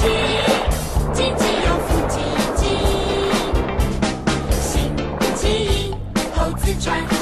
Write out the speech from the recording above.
唧唧唧唧唧